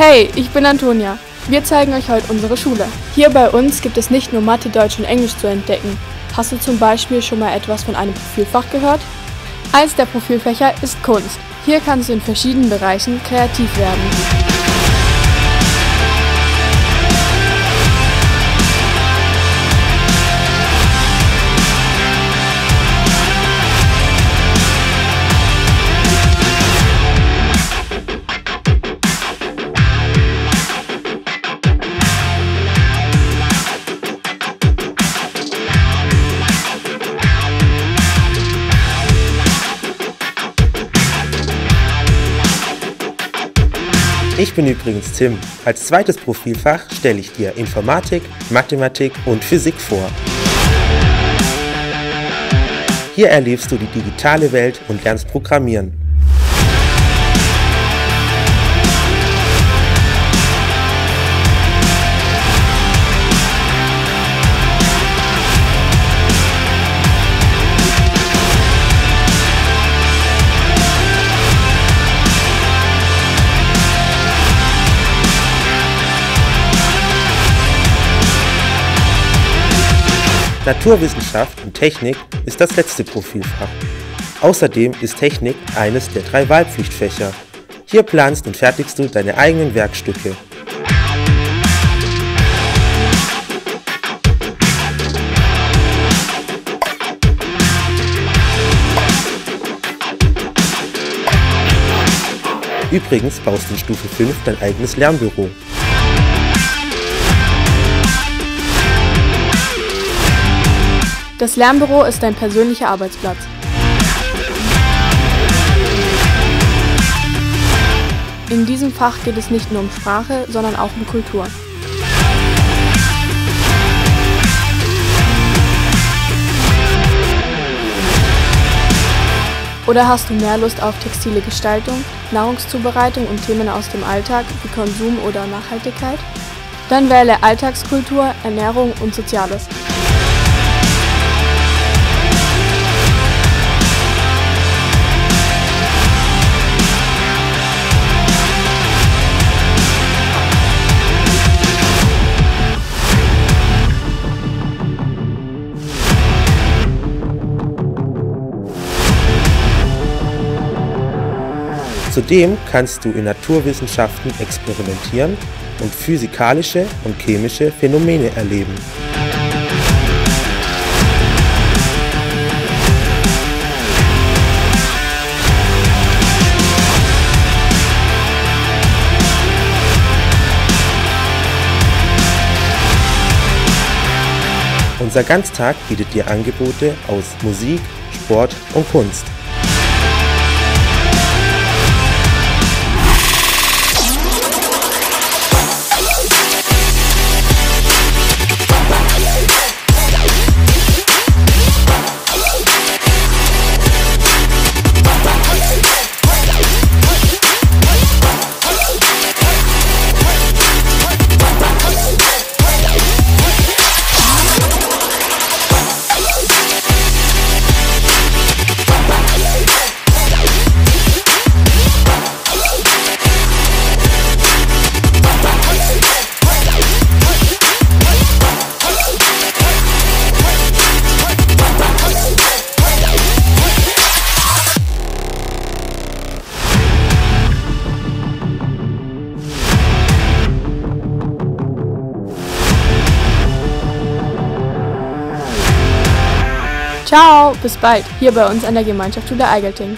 Hey, ich bin Antonia. Wir zeigen euch heute unsere Schule. Hier bei uns gibt es nicht nur Mathe, Deutsch und Englisch zu entdecken. Hast du zum Beispiel schon mal etwas von einem Profilfach gehört? Eins der Profilfächer ist Kunst. Hier kannst du in verschiedenen Bereichen kreativ werden. Ich bin übrigens Tim. Als zweites Profilfach stelle ich dir Informatik, Mathematik und Physik vor. Hier erlebst du die digitale Welt und lernst Programmieren. Naturwissenschaft und Technik ist das letzte Profilfach. Außerdem ist Technik eines der drei Wahlpflichtfächer. Hier planst und fertigst du deine eigenen Werkstücke. Übrigens baust du in Stufe 5 dein eigenes Lernbüro. Das Lernbüro ist dein persönlicher Arbeitsplatz. In diesem Fach geht es nicht nur um Sprache, sondern auch um Kultur. Oder hast du mehr Lust auf textile Gestaltung, Nahrungszubereitung und Themen aus dem Alltag wie Konsum oder Nachhaltigkeit? Dann wähle Alltagskultur, Ernährung und Soziales. Zudem kannst du in Naturwissenschaften experimentieren und physikalische und chemische Phänomene erleben. Unser Ganztag bietet dir Angebote aus Musik, Sport und Kunst. Ciao, bis bald, hier bei uns an der Gemeinschaftsschule Eigelting.